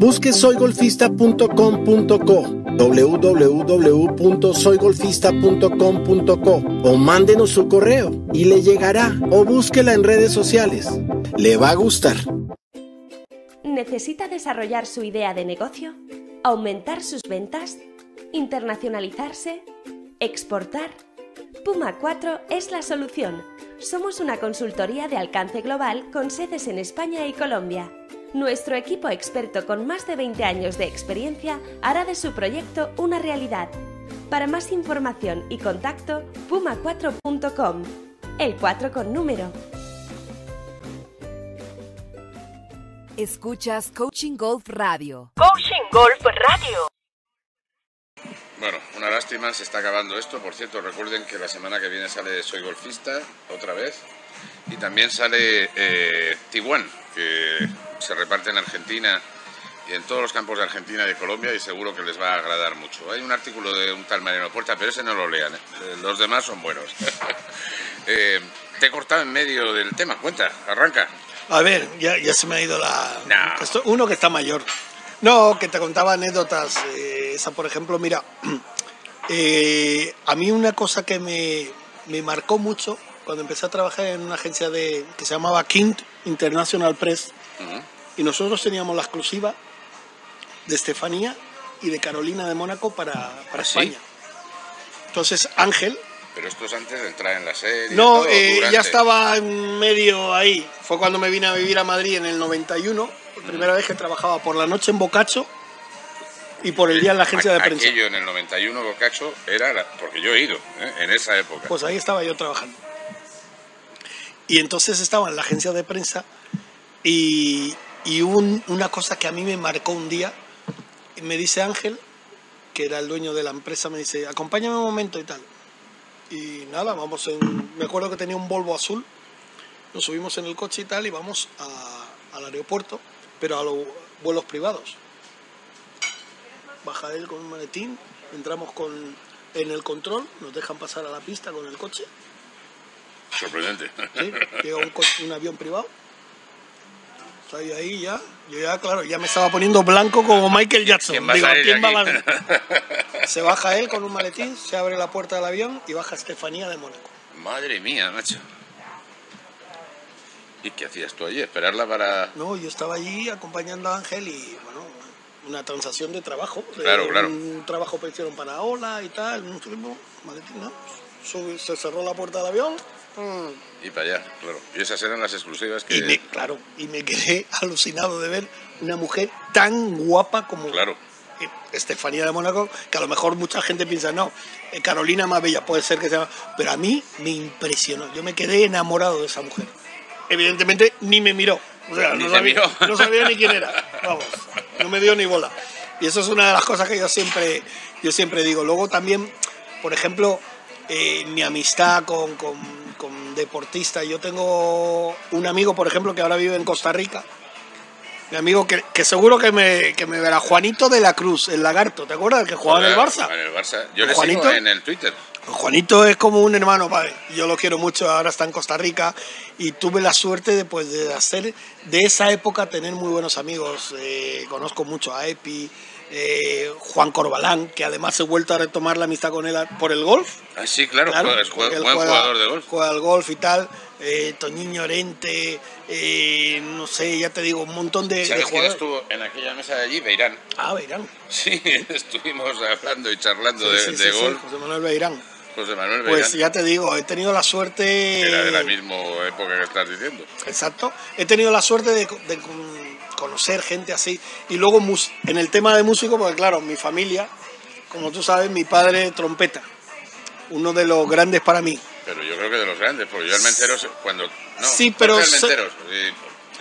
Busque soygolfista.com.co www.soygolfista.com.co o mándenos su correo y le llegará o búsquela en redes sociales. Le va a gustar. ¿Necesita desarrollar su idea de negocio? ¿Aumentar sus ventas? ¿Internacionalizarse? ¿Exportar? Puma 4 es la solución. Somos una consultoría de alcance global con sedes en España y Colombia. Nuestro equipo experto con más de 20 años de experiencia hará de su proyecto una realidad. Para más información y contacto, puma4.com. El 4 con número. Escuchas Coaching Golf Radio. Coaching Golf Radio. Bueno, una lástima, se está acabando esto. Por cierto, recuerden que la semana que viene sale Soy Golfista, otra vez. Y también sale eh, Tiguan, que se reparte en Argentina y en todos los campos de Argentina y de Colombia y seguro que les va a agradar mucho. Hay un artículo de un tal Mariano Puerta, pero ese no lo lean, ¿eh? los demás son buenos. Eh, te he cortado en medio del tema, cuenta, arranca. A ver, ya, ya se me ha ido la... uno que está mayor. No, que te contaba anécdotas. Eh, esa, por ejemplo, mira, a mí una cosa que me, me marcó mucho cuando empecé a trabajar en una agencia de, que se llamaba Kint International Press, y nosotros teníamos la exclusiva de Estefanía y de Carolina de Mónaco para, para ¿Ah, España. Entonces Ángel... Pero esto es antes de entrar en la serie. No, eh, ya estaba en medio ahí. Fue cuando me vine a vivir a Madrid en el 91, la primera vez que trabajaba por la noche en Bocacho y por el día en la agencia de prensa. Aquello en el 91 Bocacho era, porque yo he ido ¿eh? en esa época. Pues ahí estaba yo trabajando. Y entonces estaba en la agencia de prensa y, y una cosa que a mí me marcó un día, me dice Ángel, que era el dueño de la empresa, me dice, acompáñame un momento y tal. Y nada, vamos en... Me acuerdo que tenía un Volvo azul, nos subimos en el coche y tal y vamos al aeropuerto, pero a los vuelos privados. Baja él con un maletín, entramos con, en el control, nos dejan pasar a la pista con el coche. Sorprendente. Sí, llega un, un avión privado Estoy ahí ya. Yo ya, claro, ya me estaba poniendo blanco como Michael Jackson. Digo, ¿quién va a Se baja él con un maletín, se abre la puerta del avión y baja Estefanía de Mónaco. Madre mía, macho. ¿Y qué hacías tú allí? ¿Esperarla para...? No, yo estaba allí acompañando a Ángel y, bueno, una transacción de trabajo. Claro, claro. Un trabajo que hicieron para Ola y tal, un maletín, ¿no? Se cerró la puerta del avión, Mm. Y para allá, claro. Y esas eran las exclusivas que... Y me, claro, y me quedé alucinado de ver una mujer tan guapa como claro. Estefanía de Mónaco, que a lo mejor mucha gente piensa, no, eh, Carolina más bella, puede ser que sea... Pero a mí me impresionó, yo me quedé enamorado de esa mujer. Evidentemente ni me miró, o sea, no, sabía, no sabía ni quién era, vamos, no me dio ni bola. Y eso es una de las cosas que yo siempre, yo siempre digo. Luego también, por ejemplo, eh, mi amistad con con deportistas. Yo tengo un amigo, por ejemplo, que ahora vive en Costa Rica. Mi amigo que, seguro que me, que me verá, Juanito de la Cruz, el lagarto, ¿te acuerdas? El que jugaba en el Barça. En el Barça. Yo le Juanito, sigo en el Twitter. Juanito es como un hermano, padre. Yo lo quiero mucho, ahora está en Costa Rica y tuve la suerte de, pues, de hacer de esa época tener muy buenos amigos. Eh, conozco mucho a Epi, eh, Juan Corbalán, que además he vuelto a retomar la amistad con él por el golf. Ah, sí, claro, es buen jugador de golf. Juega al golf y tal. Eh, Toñiño Orente, eh, no sé, ya te digo, un montón de, ¿Sabes quién estuvo en aquella mesa de allí? Beirán. Ah, Beirán. Sí, estuvimos hablando y charlando de, golf. José Manuel Beirán. José Manuel Beirán. Pues ya te digo, he tenido la suerte... Era de la misma época que estás diciendo. Exacto. He tenido la suerte de conocer gente así. Y luego en el tema de músico, porque claro, mi familia, como tú sabes, mi padre trompeta, uno de los grandes para mí. Pero yo creo que de los grandes, porque yo Almenteros, cuando... sí, pero...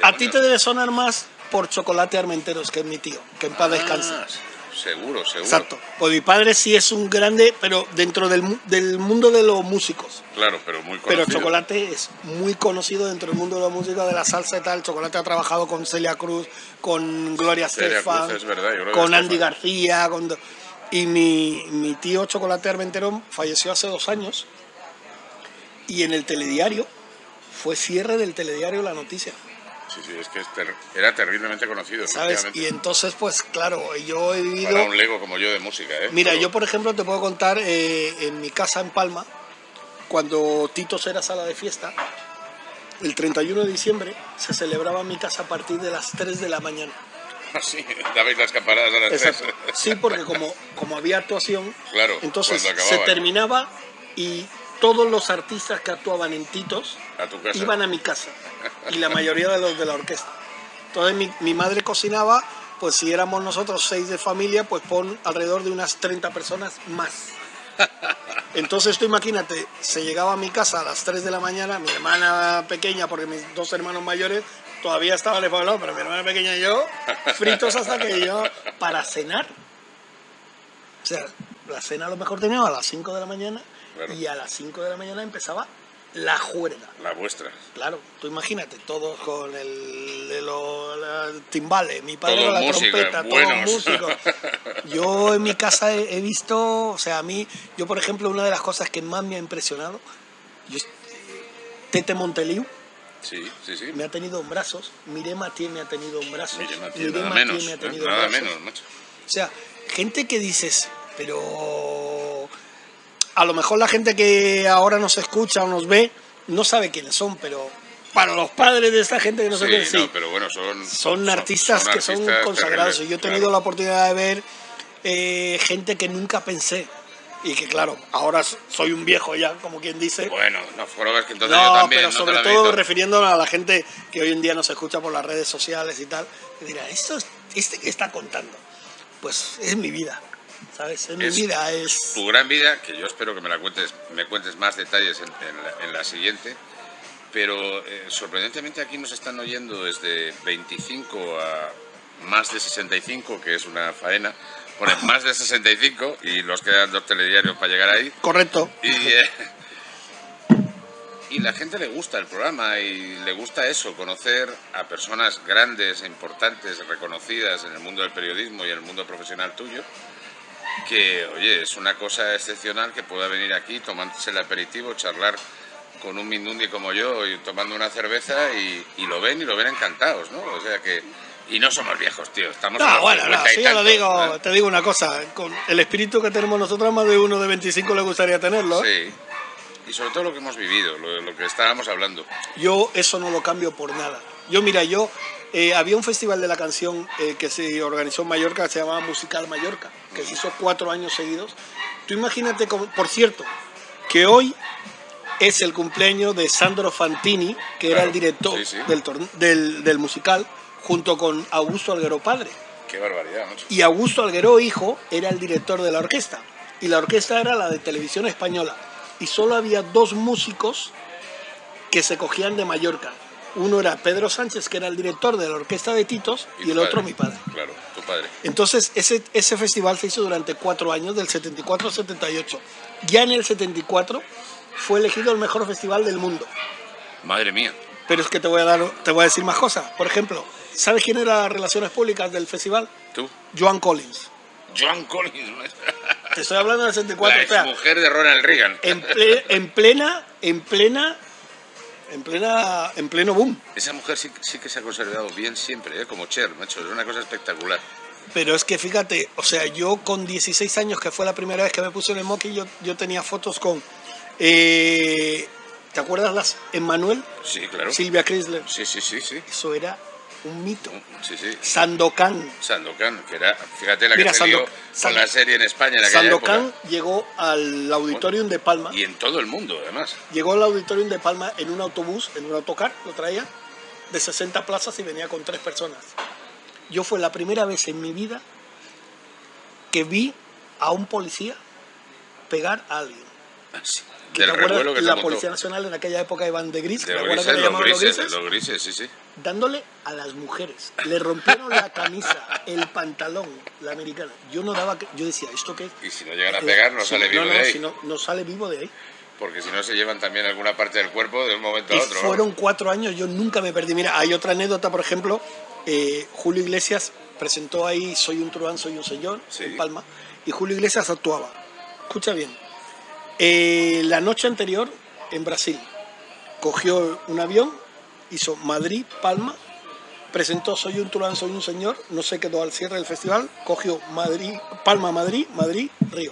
a ti te debe sonar más por Chocolate Armenteros, que es mi tío, que en paz ah, descanse. Seguro, seguro. Exacto. Pues mi padre sí es un grande, pero dentro del, del mundo de los músicos. Claro, pero muy conocido. Pero Chocolate es muy conocido dentro del mundo de la música, de la salsa y tal. Chocolate ha trabajado con Celia Cruz, con Gloria Estefan, con Andy García, con... Y mi, mi tío Chocolate Armenterón falleció hace dos años y en el telediario fue cierre del telediario la noticia. Sí, sí, es que era terriblemente conocido. ¿Sabes? Y entonces, pues claro, yo he vivido... Para un lego como yo de música, ¿eh? Mira, yo por ejemplo te puedo contar eh, en mi casa en Palma, cuando Tito era sala de fiesta, el 31 de diciembre se celebraba en mi casa a partir de las 3 de la mañana. Ah, sí, dabais las campanadas a las 3. Sí, porque como, como había actuación, claro, entonces se terminaba y todos los artistas que actuaban en Titos iban a mi casa y la mayoría de los de la orquesta. Entonces mi, madre cocinaba, pues si éramos nosotros seis de familia, pues pon alrededor de unas 30 personas más. Entonces tú imagínate, se llegaba a mi casa a las 3 de la mañana, mi hermana pequeña, porque mis dos hermanos mayores todavía estaban el pero mi hermana pequeña y yo, fritos hasta que yo, para cenar. O sea, la cena a lo mejor terminaba a las 5 de la mañana y a las 5 de la mañana empezaba la juerga. La vuestra. Claro, tú imagínate, todos con el, el, timbales, mi padre con la trompeta, todos músicos. Yo en mi casa he, visto, o sea, a mí, yo por ejemplo, una de las cosas que más me ha impresionado, yo, Tete Monteliu, Sí, sí, sí. Me ha tenido en brazos. Mirema tiene me ha tenido en brazos. Mirema nada menos, me ha tenido nada en brazos. menos, O sea, gente que dices, pero a lo mejor la gente que ahora nos escucha o nos ve no sabe quiénes son, pero para los padres de esta gente que no sí, sé sí, pero bueno, son, son, artistas que son consagrados. y yo he tenido la oportunidad de ver eh, gente que nunca pensé y que claro, ahora soy un viejo ya, como quien dice. Bueno, no, fueron que entonces yo también. Pero sobre todo refiriéndome a la gente que hoy en día nos escucha por las redes sociales y tal, dirá, esto es, este que está contando, pues es mi vida. ¿Sabes? Es, mi vida, es... Tu gran vida, que yo espero que me la cuentes, me cuentes más detalles en, la, siguiente, pero eh, sorprendentemente aquí nos están oyendo desde 25 a más de 65, que es una faena, ponen más de 65 y los quedan dos telediarios para llegar ahí. Correcto. Y, eh, y la gente le gusta el programa y le gusta eso, conocer a personas grandes, importantes, reconocidas en el mundo del periodismo y en el mundo profesional tuyo. Que, oye, es una cosa excepcional que pueda venir aquí, tomándose el aperitivo, charlar con un Mindundi como yo y tomando una cerveza y, y lo ven y lo ven encantados, ¿no? O sea que y no somos viejos, tío. Estamos no, bueno, no, lo digo, te digo una cosa. Con el espíritu que tenemos nosotros, más de uno de 25 le gustaría tenerlo. ¿eh? Sí. Y sobre todo lo que hemos vivido, lo, que estábamos hablando. Yo eso no lo cambio por nada. Yo, mira, yo. Eh, había un festival de la canción eh, que se organizó en Mallorca, que se llamaba Musical Mallorca, que se hizo cuatro años seguidos. Tú imagínate, como, por cierto, que hoy es el cumpleaños de Sandro Fantini, que era el director Del, del, del musical junto con Augusto Alguero padre. Qué barbaridad, Y Augusto Alguero hijo era el director de la orquesta. Y la orquesta era la de televisión española. Y solo había dos músicos que se cogían de Mallorca. Uno era Pedro Sánchez, que era el director de la orquesta de Titos, y, el otro mi padre. Claro, tu padre. Entonces, ese, ese festival se hizo durante cuatro años, del 74 al 78. Ya en el 74 fue elegido el mejor festival del mundo. Madre mía. Pero es que te voy a dar, te voy a decir más cosas. Por ejemplo, ¿Sabes quién era las relaciones públicas del festival? Tú. Joan Collins. Joan Collins. Te estoy hablando del 64. La mujer de Ronald Reagan. En, plena, en plena, en plena, en pleno boom. Esa mujer sí, que se ha conservado bien siempre, ¿eh? como Cher, macho, es una cosa espectacular. Pero es que fíjate, o sea, yo con 16 años, que fue la primera vez que me puse en el moqui, yo, yo tenía fotos con... Eh, ¿Te acuerdas las Emmanuel? Sí, claro. Silvia Chrysler. Sí, sí, sí, sí. Eso era un mito. Sí, sí. Sandokan. Sandokan, que era, fíjate la que salió con la serie en España en aquella Sandokan llegó al Auditorium de Palma. Y en todo el mundo, además. Llegó al Auditorium de Palma en un autobús, en un autocar, lo traía, de 60 plazas y venía con tres personas. Yo fue la primera vez en mi vida que vi a un policía pegar a alguien. Ah, del revuelo que la Policía Nacional en aquella época iban de gris, de los, grises, que los, grises, los grises, sí, sí. Dándole a las mujeres. Le rompieron la camisa, el pantalón, la americana. Yo no daba, yo decía, ¿esto qué es? Y si no llegan a pegar, no sale vivo de ahí. Si no, no sale vivo de ahí. Porque si no se llevan también alguna parte del cuerpo de un momento a otro. Fueron cuatro años, yo nunca me perdí. Mira, hay otra anécdota, por ejemplo, eh, Julio Iglesias presentó ahí Soy un truán, soy un señor, en Palma, y Julio Iglesias actuaba. Escucha bien, eh, la noche anterior, en Brasil, cogió un avión, hizo Madrid, Palma, presentó Soy un Turán, soy un señor, no se quedó al cierre del festival, cogió Madrid, Palma, Madrid, Madrid, Río.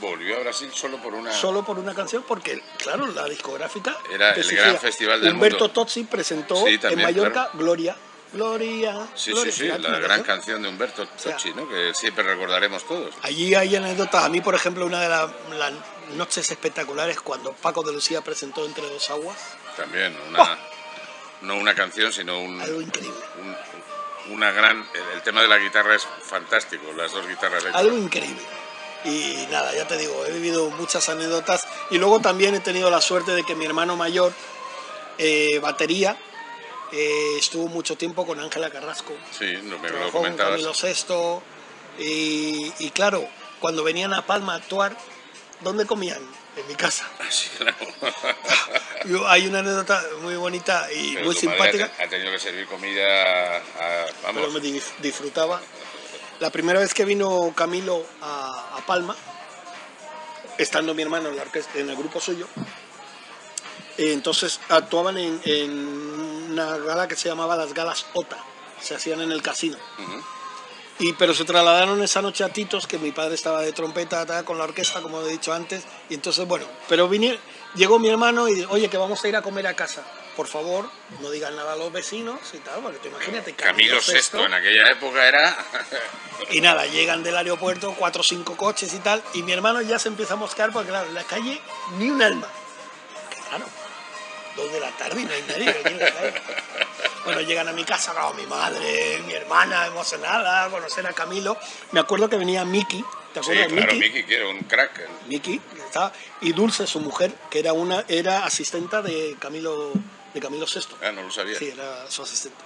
Volvió a Brasil solo por una... Solo por una canción, porque, claro, la discográfica... Era el gran festival del Humberto Tozzi presentó en Mallorca Gloria. Gloria. Sí, sí, sí, la gran canción de Humberto Tozzi, ¿no? que siempre recordaremos todos. Allí hay anécdotas. A mí, por ejemplo, una de las noches espectaculares cuando Paco de Lucía presentó Entre dos aguas. También, una, ¡Oh! No una canción, sino un... Algo increíble. una gran... El, tema de la guitarra es fantástico, las dos guitarras. Algo increíble. Y nada, ya te digo, he vivido muchas anécdotas y luego también he tenido la suerte de que mi hermano mayor, eh, batería, eh, estuvo mucho tiempo con Ángela Carrasco. Sí, no me lo comentabas. Camilo Sexto y, y claro, cuando venían a Palma a actuar, ¿dónde comían? En mi casa. Ah, sí, claro. Yo, hay una anécdota muy bonita y Pero muy simpática. Ha tenido que servir comida a, vamos, pero me di- disfrutaba. La primera vez que vino Camilo a, a Palma, estando mi hermano en, la orquesta, en el grupo suyo, entonces actuaban en, en una gala que se llamaba las Galas OTA, se hacían en el casino. Y, pero se trasladaron esa noche a Titos, que mi padre estaba de trompeta con la orquesta, como he dicho antes. Y entonces, bueno, pero vine, llegó mi hermano y oye, que vamos a ir a comer a casa. Por favor, no digan nada a los vecinos y tal, porque tú imagínate. Camilo VI en aquella época era... Y nada, llegan del aeropuerto, cuatro o cinco coches y tal, y mi hermano ya se empieza a moscar porque, claro, en la calle ni un alma. Raro. Dos de la tarde y no hay nadie Bueno, llegan a mi casa, claro, mi madre, mi hermana, emocionada, conocer a Camilo. Me acuerdo que venía Miki, ¿te Sí, acuerdas de claro, Miki? Que era un crack. Miki, estaba- y Dulce, su mujer, que era una era asistenta de Camilo de Camilo VI. Ah, no lo sabía. Sí, era su asistente.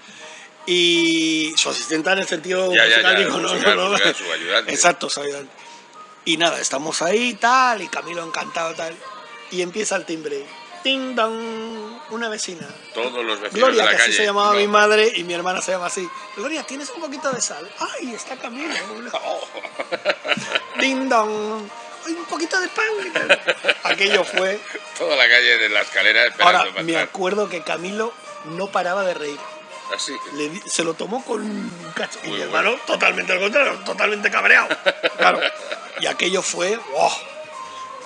Y su asistente en el sentido Ya, ya, musical, ya, digo, no, musical, no, no. musical, su ayudante. Exacto, su ayudante. Y nada, estamos ahí tal, y Camilo encantado tal. Y empieza el timbre. Ting dong, una vecina. Todos los vecinos Gloria, de la que calle. así se llamaba No. mi madre y mi hermana se llama así. Gloria, ¿tienes un poquito de sal? ¡Ay, está Camilo! ¡Ding dong! ¡Ay, un poquito de pan! Aquello fue. Toda la calle de la escalera esperando Ahora, me acuerdo que Camilo no paraba de reír. Así. Le di- se lo tomó con un cacho. Y mi bueno. hermano, totalmente al contrario, totalmente cabreado. Claro. Y aquello fue, wow,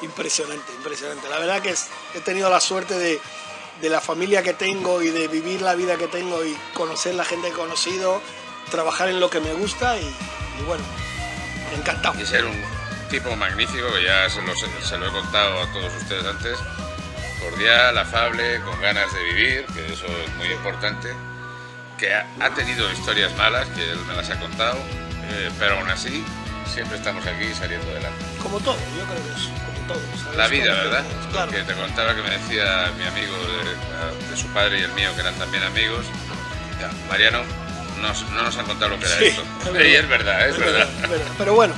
impresionante, impresionante. La verdad que he tenido la suerte de, de la familia que tengo y de vivir la vida que tengo y conocer la gente que he conocido, trabajar en lo que me gusta y, y bueno, encantado. Y ser un tipo magnífico, que ya se lo, se lo he contado a todos ustedes antes. Cordial, afable, con ganas de vivir, que eso es muy importante. Que ha, ha tenido historias malas, que él me las ha contado, eh, pero aún así siempre estamos aquí saliendo adelante. Como todo, yo creo que es La vida, ¿verdad? Claro. Que te contaba que me decía mi amigo de, de su padre y el mío, que eran también amigos. Ya, Mariano, nos- no nos han contado lo que era Sí, esto. Y es verdad, es, Es verdad. verdad, es verdad. Pero bueno,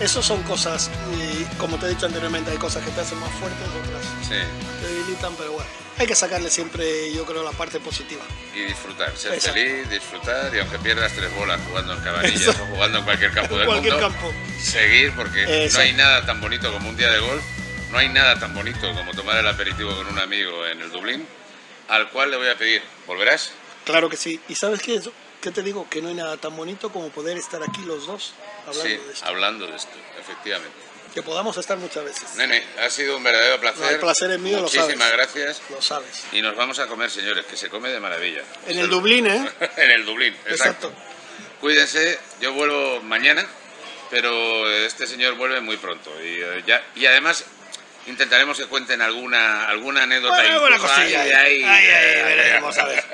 eso son cosas, y como te he dicho anteriormente, hay cosas que te hacen más fuertes, otras Sí. te debilitan, pero bueno, hay que sacarle siempre, yo creo, la parte positiva. Y disfrutar, ser Exacto. feliz, disfrutar y aunque pierdas tres bolas jugando en cabanillas Exacto. o jugando en cualquier campo del cualquier mundo, campo. seguir porque no hay nada tan bonito como un día de golf, no hay nada tan bonito como tomar el aperitivo con un amigo en el Dublín, al cual le voy a pedir, ¿volverás? Claro que sí. ¿Y sabes qué, es? qué te digo? Que no hay nada tan bonito como poder estar aquí los dos hablando sí, de esto. hablando de esto, efectivamente. Que podamos estar muchas veces. Nene, ha sido un verdadero placer. No, el placer es mío, lo Muchísimas sabes. gracias. Lo sabes. Y nos vamos a comer, señores, que se come de maravilla. En el Dublín, ¿eh? en el Dublín, exacto. Cuídense, yo vuelvo mañana, pero este señor vuelve muy pronto. Y, eh, ya, y además intentaremos que cuenten alguna, alguna anécdota. Bueno, alguna cosilla Ay, ahí. ay, Ahí, ahí, ay, veremos, a ver.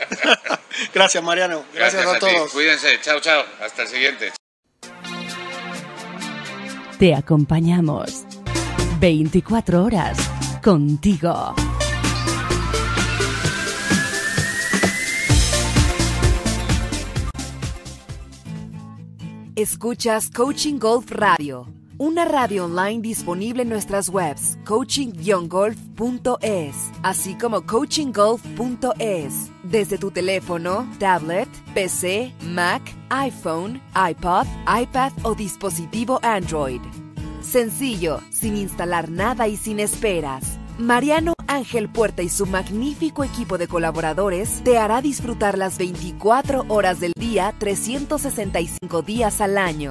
Gracias, Mariano. Gracias, a, ti. todos. Cuídense, chao, chao. Hasta el siguiente. Te acompañamos 24 horas contigo. Escuchas Coaching Golf Radio, una radio online disponible en nuestras webs coaching-golf.es, así como coachinggolf.es, desde tu teléfono, tablet, PC, Mac, iPhone, iPod, iPad o dispositivo Android. Sencillo, sin instalar nada y sin esperas. Mariano Ángel Puerta y su magnífico equipo de colaboradores te hará disfrutar las 24 horas del día, 365 días al año.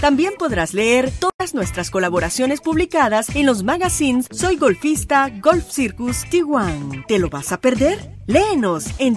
También podrás leer todas nuestras colaboraciones publicadas en los magazines Soy Golfista, Golf Circus, Tijuana. ¿Te lo vas a perder? Léenos en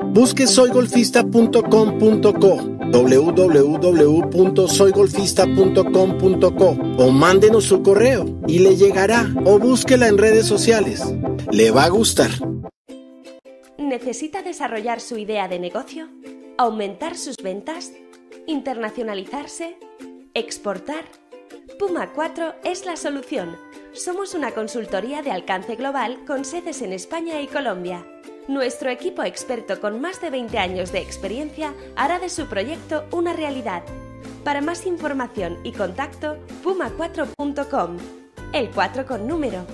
Busque soygolfista.com.co www.soygolfista.com.co o mándenos su correo y le llegará o búsquela en redes sociales. Le va a gustar. ¿Necesita desarrollar su idea de negocio? ¿Aumentar sus ventas? ¿Internacionalizarse? ¿Exportar? Puma 4 es la solución. Somos una consultoría de alcance global con sedes en España y Colombia nuestro equipo experto con más de 20 años de experiencia hará de su proyecto una realidad. Para más información y contacto, puma4.com. El 4 con número.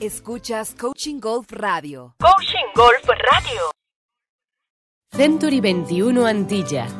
Escuchas Coaching Golf Radio. Coaching Golf Radio. Century 21 Antilla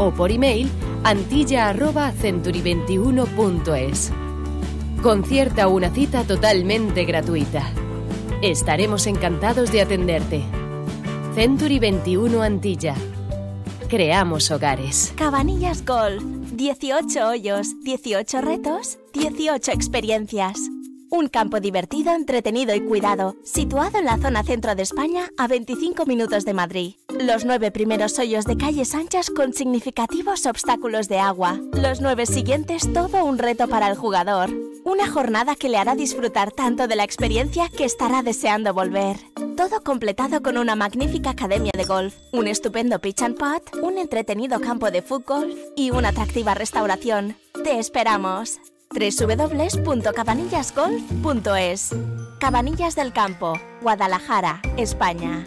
o por email antilla.century21.es. Concierta una cita totalmente gratuita. Estaremos encantados de atenderte. Century 21 Antilla. Creamos hogares. Cabanillas Golf. 18 hoyos, 18 retos, 18 experiencias. Un campo divertido, entretenido y cuidado, situado en la zona centro de España a 25 minutos de Madrid. Los nueve primeros hoyos de calles anchas con significativos obstáculos de agua. Los nueve siguientes todo un reto para el jugador. Una jornada que le hará disfrutar tanto de la experiencia que estará deseando volver. Todo completado con una magnífica academia de golf, un estupendo pitch and putt, un entretenido campo de fútbol y una atractiva restauración. Te esperamos www.cabanillasgolf.es Cabanillas del Campo, Guadalajara, España.